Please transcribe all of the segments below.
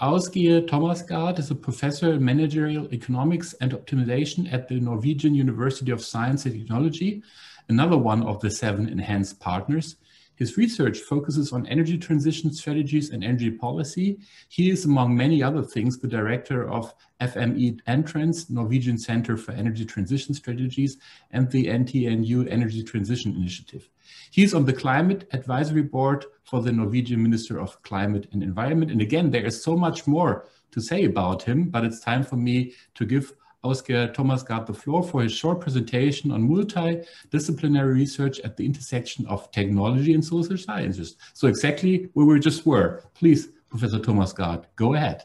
Asgeir Tomasgard is a professor in managerial economics and optimization at the Norwegian University of Science and Technology, another one of the seven enhanced partners. His research focuses on energy transition strategies and energy policy. He is, among many other things, the director of FME NTRANS, Norwegian Center for Energy Transition Strategies, and the NTNU Energy Transition Initiative. He is on the Climate Advisory Board for the Norwegian Minister of Climate and Environment. And again, there is so much more to say about him, but it's time for me to give Asgeir Tomasgard the floor for his short presentation on multidisciplinary research at the intersection of technology and social sciences. So exactly where we just were. Please, Professor Tomasgard, go ahead.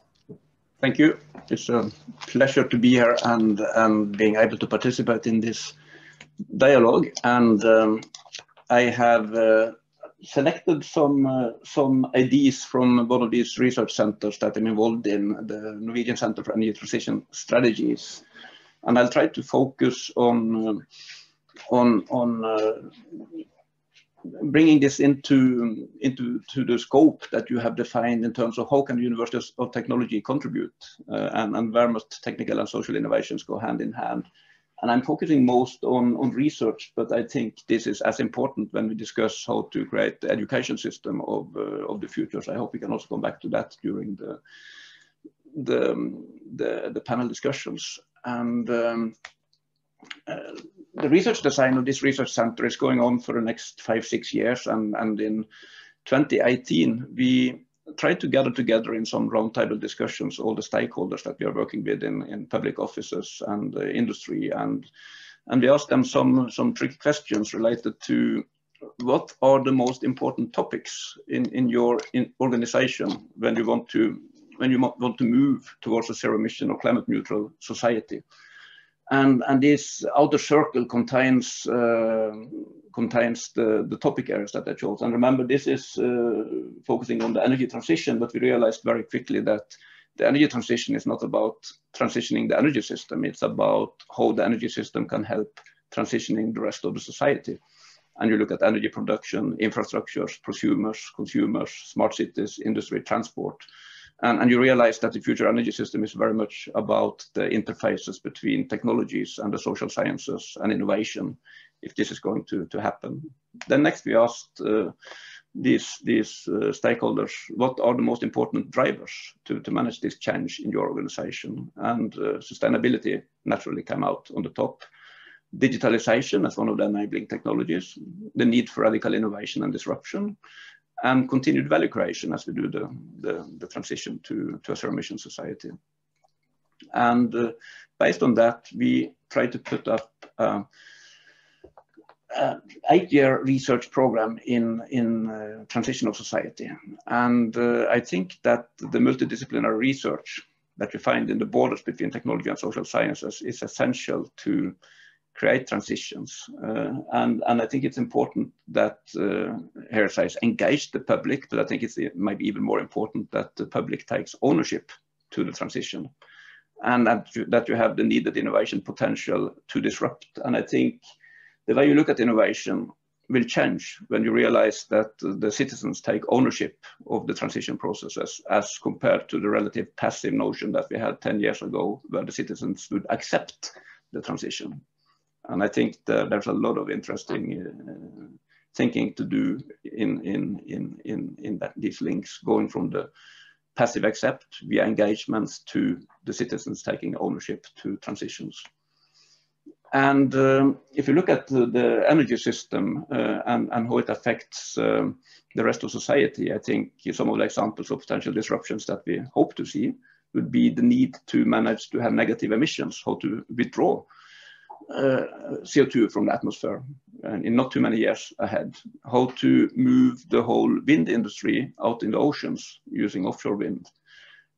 Thank you. It's a pleasure to be here and, and being able to participate in this dialogue. And um, I have uh, selected some uh, some ideas from one of these research centers that I'm involved in, the Norwegian Center for Energy Transition Strategies and I'll try to focus on on on uh, bringing this into into to the scope that you have defined in terms of how can universities of technology contribute uh, and, and where must technical and social innovations go hand in hand. And I'm focusing most on, on research, but I think this is as important when we discuss how to create the education system of, uh, of the future. So I hope we can also come back to that during the, the, the, the panel discussions. And um, uh, the research design of this research center is going on for the next five, six years. And, and in 2018, we tried to gather together in some roundtable discussions all the stakeholders that we are working with in, in public offices and uh, industry. And, and we asked them some, some tricky questions related to what are the most important topics in, in your in organization when you want to when you want to move towards a zero emission or climate neutral society. And, and this outer circle contains uh, contains the, the topic areas that I chose. And remember, this is uh, focusing on the energy transition, but we realized very quickly that the energy transition is not about transitioning the energy system. It's about how the energy system can help transitioning the rest of the society. And you look at energy production, infrastructures, prosumers, consumers, smart cities, industry, transport. And, and, you realize that the future energy system is very much about the interfaces between technologies and the social sciences and innovation, if this is going to, to happen. Then next we asked uh, these, these uh, stakeholders, what are the most important drivers to, to manage this change in your organization? And uh, sustainability naturally came out on the top. Digitalization as one of the enabling technologies, the need for radical innovation and disruption, and continued value creation as we do the, the, the transition to, to a zero emission society. And uh, based on that, we try to put up uh, eight-year research program in, in uh, transition of society. And uh, I think that the multidisciplinary research that we find in the borders between technology and social sciences is essential to create transitions. Uh, and, and I think it's important that uh, here says engage the public, but I think it's maybe even more important that the public takes ownership to the transition and that you, that you have the needed innovation potential to disrupt. And I think the way you look at innovation will change when you realize that the citizens take ownership of the transition processes as compared to the relative passive notion that we had 10 years ago where the citizens would accept the transition. And I think that there's a lot of interesting uh, thinking to do in, in, in, in, in that, these links, going from the passive accept via engagements to the citizens taking ownership to transitions. And um, if you look at the, the energy system uh, and, and, how it affects um, the rest of society, I think some of the examples of potential disruptions that we hope to see would be the need to manage to have negative emissions, how to withdraw Uh, CO2 from the atmosphere in not too many years ahead. How to move the whole wind industry out in the oceans using offshore wind.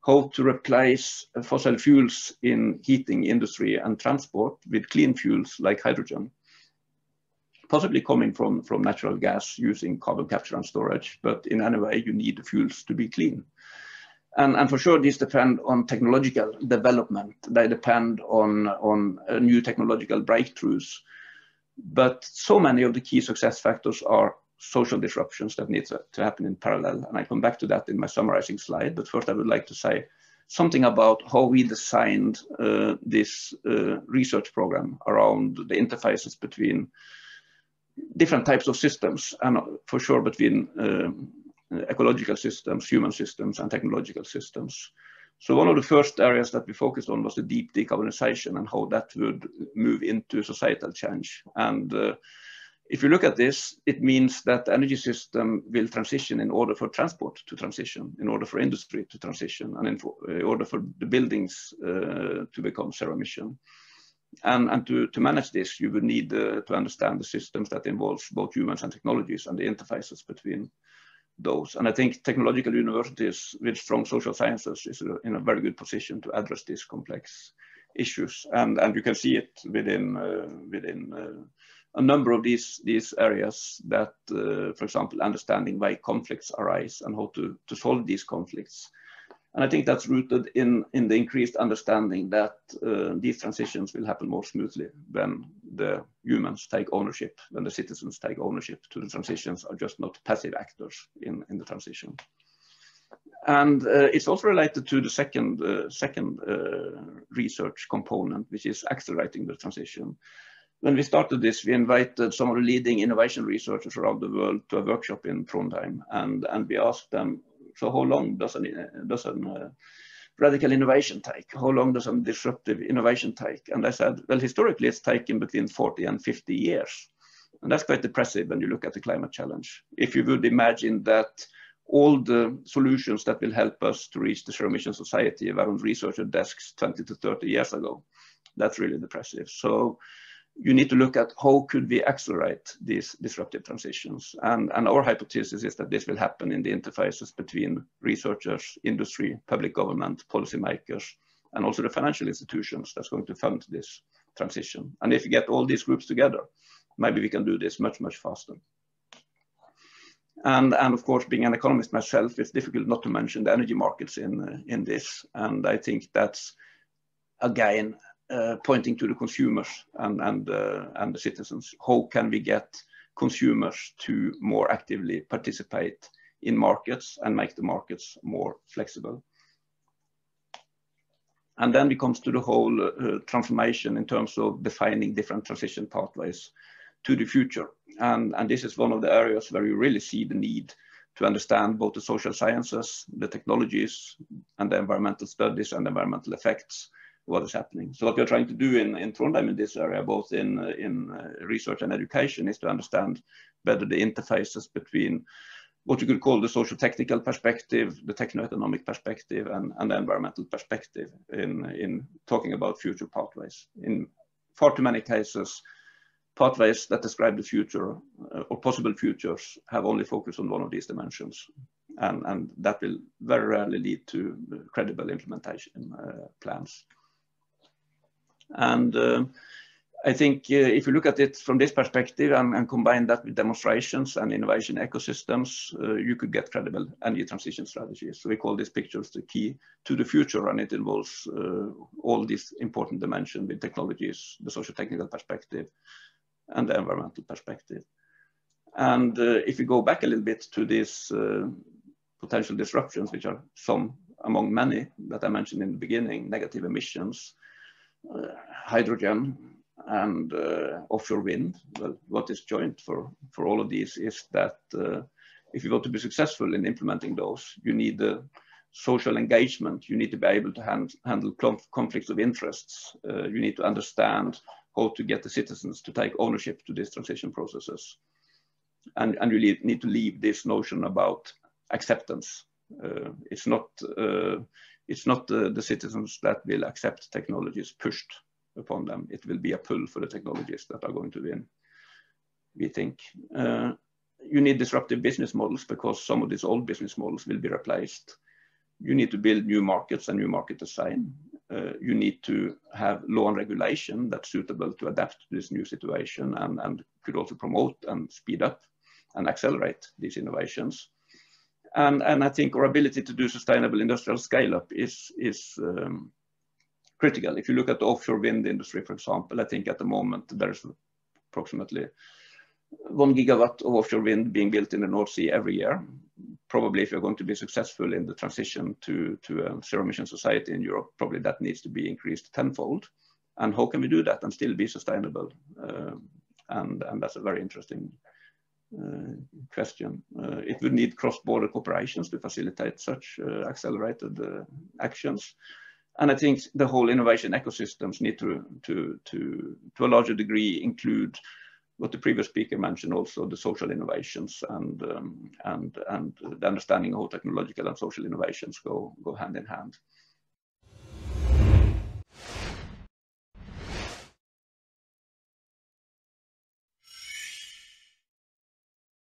How to replace fossil fuels in heating industry and transport with clean fuels like hydrogen. Possibly coming from, from natural gas using carbon capture and storage, but in any way you need the fuels to be clean. And, and, for sure, these depend on technological development. They depend on, on uh, new technological breakthroughs. But so many of the key success factors are social disruptions that need to, to happen in parallel. And I come back to that in my summarizing slide. But first, I would like to say something about how we designed uh, this uh, research program around the interfaces between different types of systems, and for sure between um, ecological systems, human systems, and technological systems. So one of the first areas that we focused on was the deep decarbonization and how that would move into societal change. And uh, if you look at this, it means that the energy system will transition in order for transport to transition, in order for industry to transition, and in, for, in order for the buildings uh, to become zero emission. And, and to, to manage this, you would need uh, to understand the systems that involves both humans and technologies and the interfaces between those. And I think technological universities with strong social sciences is in a very good position to address these complex issues. And, and you can see it within, uh, within uh, a number of these, these areas that, uh, for example, understanding why conflicts arise and how to, to solve these conflicts. And I think that's rooted in, in the increased understanding that uh, these transitions will happen more smoothly when the humans take ownership, when the citizens take ownership to the transitions are just not passive actors in, in the transition. And uh, it's also related to the second, uh, second uh, research component, which is accelerating the transition when we started this, we invited some of the leading innovation researchers around the world to a workshop in Trondheim, and, and we asked them, so how long does an, does an uh, radical innovation take? How long does a disruptive innovation take? And I said, well, historically, it's taken between 40 and 50 years. And that's quite depressive when you look at the climate challenge. If you would imagine that all the solutions that will help us to reach the zero emission society were on researcher desks 20 to 30 years ago, that's really depressive. So you need to look at how could we accelerate these disruptive transitions. And, and our hypothesis is that this will happen in the interfaces between researchers, industry, public government, policymakers, and also the financial institutions that's going to fund this transition. And if you get all these groups together, maybe we can do this much, much faster. And, and of course, being an economist myself, it's difficult not to mention the energy markets in, in this. And I think that's, again, uh, pointing to the consumers and, and, uh, and the citizens. How can we get consumers to more actively participate in markets and make the markets more flexible? And then it comes to the whole uh, transformation in terms of defining different transition pathways to the future. And, and this is one of the areas where you really see the need to understand both the social sciences, the technologies, and the environmental studies and environmental effects what is happening. So what we're trying to do in, in Trondheim in this area, both in, in uh, research and education, is to understand better the interfaces between what you could call the social technical perspective, the techno-economic perspective, and, and the environmental perspective in, in talking about future pathways. In far too many cases, pathways that describe the future uh, or possible futures have only focused on one of these dimensions. And, and that will very rarely lead to credible implementation uh, plans. And uh, I think uh, if you look at it from this perspective and, and combine that with demonstrations and innovation ecosystems, uh, you could get credible energy transition strategies. So we call these pictures the key to the future, and it involves uh, all these important dimensions with technologies, the social technical perspective, and the environmental perspective. And uh, if you go back a little bit to these uh, potential disruptions, which are some among many that I mentioned in the beginning, negative emissions, hydrogen and uh, offshore wind. Well, what is joint for, for all of these is that uh, if you want to be successful in implementing those, you need the social engagement. You need to be able to hand, handle conflicts of interests. Uh, you need to understand how to get the citizens to take ownership to these transition processes. And, and you need to leave this notion about acceptance. Uh, it's not uh, it's not the, the citizens that will accept technologies pushed upon them. It will be a pull for the technologies that are going to win, we think. Uh, you need disruptive business models because some of these old business models will be replaced. You need to build new markets and new market design. Uh, you need to have law and regulation that's suitable to adapt to this new situation and, and could also promote and speed up and accelerate these innovations. And, and I think our ability to do sustainable industrial scale up is, is um, critical. If you look at the offshore wind industry, for example, I think at the moment there's approximately one gigawatt of offshore wind being built in the North Sea every year. Probably if you're going to be successful in the transition to, to a zero emission society in Europe, probably that needs to be increased tenfold. And how can we do that and still be sustainable? Uh, and, and that's a very interesting question. Uh, it would need cross-border cooperations to facilitate such uh, accelerated uh, actions. And I think the whole innovation ecosystems need to, to, to, to a larger degree include what the previous speaker mentioned also the social innovations and um, and and the understanding of how technological and social innovations go go hand in hand